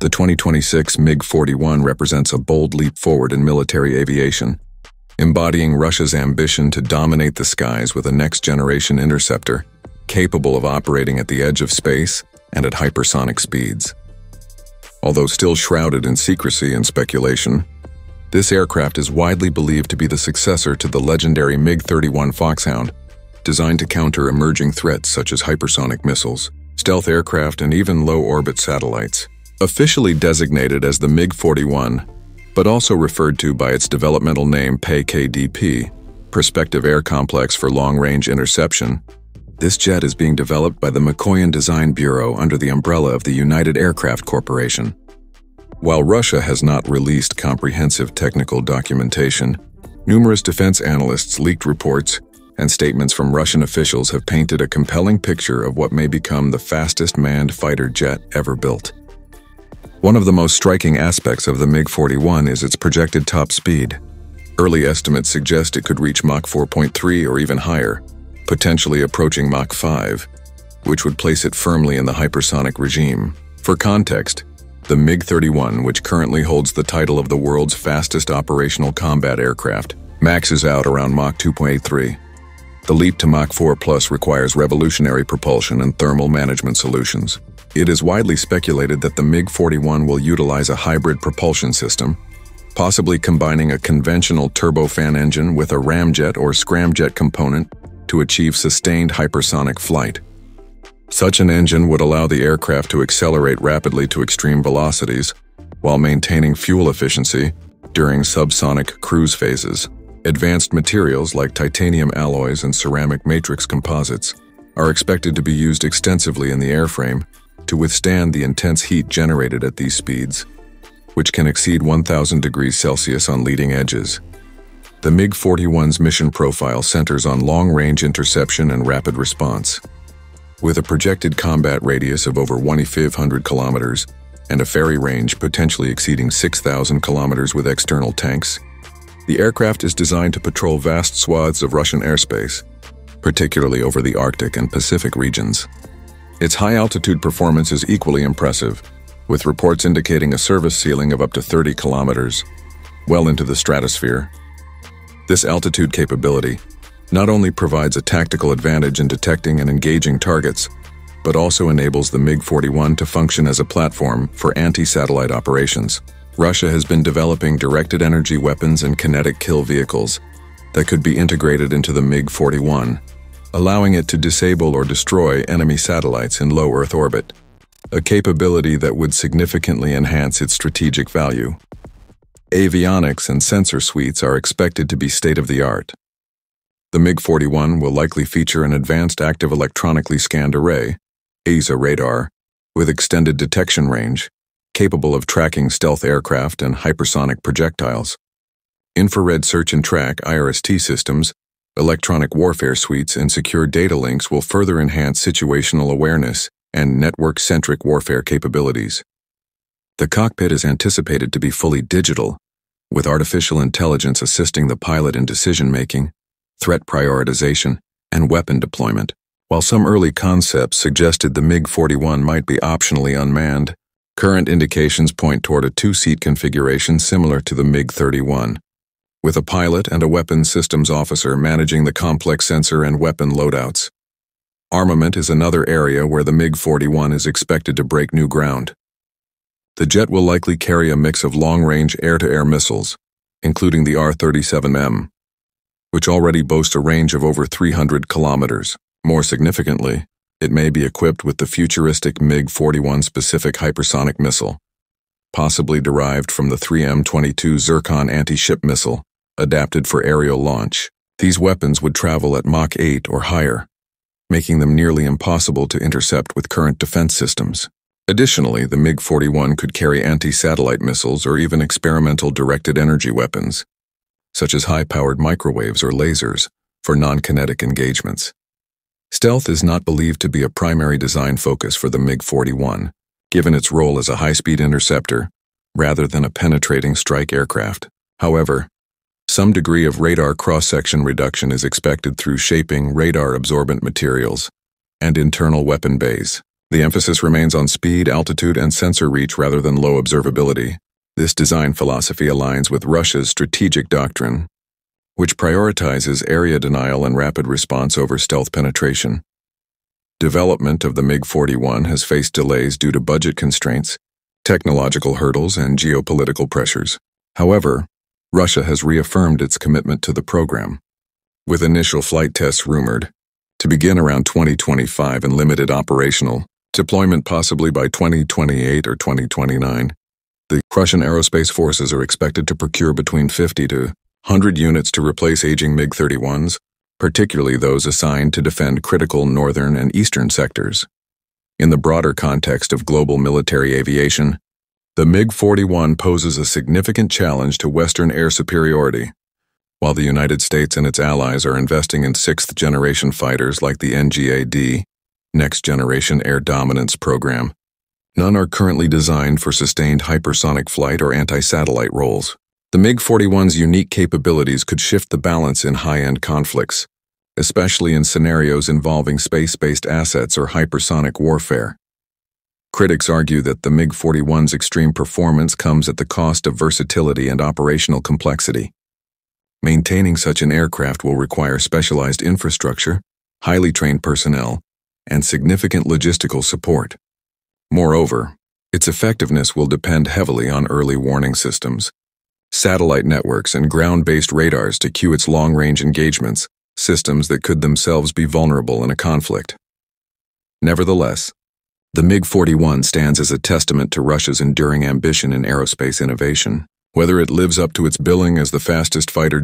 The 2026 MiG-41 represents a bold leap forward in military aviation, embodying Russia's ambition to dominate the skies with a next-generation interceptor capable of operating at the edge of space and at hypersonic speeds. Although still shrouded in secrecy and speculation, this aircraft is widely believed to be the successor to the legendary MiG-31 Foxhound, designed to counter emerging threats such as hypersonic missiles, stealth aircraft, and even low-orbit satellites. Officially designated as the MiG-41, but also referred to by its developmental name PAK-DP, Prospective Air Complex for Long-Range Interception, this jet is being developed by the Mikoyan Design Bureau under the umbrella of the United Aircraft Corporation. While Russia has not released comprehensive technical documentation, numerous defense analysts leaked reports and statements from Russian officials have painted a compelling picture of what may become the fastest manned fighter jet ever built. One of the most striking aspects of the MiG-41 is its projected top speed. Early estimates suggest it could reach Mach 4.3 or even higher, potentially approaching Mach 5, which would place it firmly in the hypersonic regime. For context, the MiG-31, which currently holds the title of the world's fastest operational combat aircraft, maxes out around Mach 2.83. The leap to Mach 4 Plus requires revolutionary propulsion and thermal management solutions. It is widely speculated that the MiG-41 will utilize a hybrid propulsion system, possibly combining a conventional turbofan engine with a ramjet or scramjet component to achieve sustained hypersonic flight. Such an engine would allow the aircraft to accelerate rapidly to extreme velocities while maintaining fuel efficiency during subsonic cruise phases. Advanced materials like titanium alloys and ceramic matrix composites are expected to be used extensively in the airframe to withstand the intense heat generated at these speeds, which can exceed 1000 degrees Celsius on leading edges. The MiG-41's mission profile centers on long-range interception and rapid response. With a projected combat radius of over 1,500 kilometers and a ferry range potentially exceeding 6,000 kilometers with external tanks, the aircraft is designed to patrol vast swaths of Russian airspace, particularly over the Arctic and Pacific regions. Its high-altitude performance is equally impressive, with reports indicating a service ceiling of up to 30 kilometers, well into the stratosphere. This altitude capability not only provides a tactical advantage in detecting and engaging targets, but also enables the MiG-41 to function as a platform for anti-satellite operations. Russia has been developing directed energy weapons and kinetic kill vehicles that could be integrated into the MiG-41, allowing it to disable or destroy enemy satellites in low Earth orbit, a capability that would significantly enhance its strategic value. Avionics and sensor suites are expected to be state-of-the-art, the MiG-41 will likely feature an advanced active electronically scanned array, AESA radar, with extended detection range, capable of tracking stealth aircraft and hypersonic projectiles. Infrared search and track IRST systems, electronic warfare suites, and secure data links will further enhance situational awareness and network-centric warfare capabilities. The cockpit is anticipated to be fully digital, with artificial intelligence assisting the pilot in decision-making, threat prioritization, and weapon deployment. While some early concepts suggested the MiG-41 might be optionally unmanned, current indications point toward a two-seat configuration similar to the MiG-31, with a pilot and a weapons systems officer managing the complex sensor and weapon loadouts. Armament is another area where the MiG-41 is expected to break new ground. The jet will likely carry a mix of long-range air-to-air missiles, including the R-37M, which already boasts a range of over 300 kilometers. More significantly, it may be equipped with the futuristic MiG-41 specific hypersonic missile, possibly derived from the 3M-22 Zircon anti-ship missile, adapted for aerial launch. These weapons would travel at Mach 8 or higher, making them nearly impossible to intercept with current defense systems. Additionally, the MiG-41 could carry anti-satellite missiles or even experimental directed energy weapons, such as high-powered microwaves or lasers, for non-kinetic engagements. Stealth is not believed to be a primary design focus for the MiG-41, given its role as a high-speed interceptor, rather than a penetrating strike aircraft. However, some degree of radar cross-section reduction is expected through shaping radar-absorbent materials and internal weapon bays. The emphasis remains on speed, altitude, and sensor reach rather than low observability. This design philosophy aligns with Russia's strategic doctrine, which prioritizes area denial and rapid response over stealth penetration. Development of the MiG-41 has faced delays due to budget constraints, technological hurdles, and geopolitical pressures. However, Russia has reaffirmed its commitment to the program, with initial flight tests rumored to begin around 2025 and limited operational deployment possibly by 2028 or 2029. The Russian aerospace forces are expected to procure between 50 to 100 units to replace aging MiG-31s, particularly those assigned to defend critical northern and eastern sectors. In the broader context of global military aviation, the MiG-41 poses a significant challenge to Western air superiority. While the United States and its allies are investing in sixth-generation fighters like the NGAD, Next Generation Air Dominance Program, none are currently designed for sustained hypersonic flight or anti-satellite roles. The MiG-41's unique capabilities could shift the balance in high-end conflicts, especially in scenarios involving space-based assets or hypersonic warfare. Critics argue that the MiG-41's extreme performance comes at the cost of versatility and operational complexity. Maintaining such an aircraft will require specialized infrastructure, highly trained personnel, and significant logistical support. Moreover, its effectiveness will depend heavily on early warning systems, satellite networks, and ground-based radars to cue its long-range engagements, systems that could themselves be vulnerable in a conflict. Nevertheless, the MiG-41 stands as a testament to Russia's enduring ambition in aerospace innovation. Whether it lives up to its billing as the fastest fighter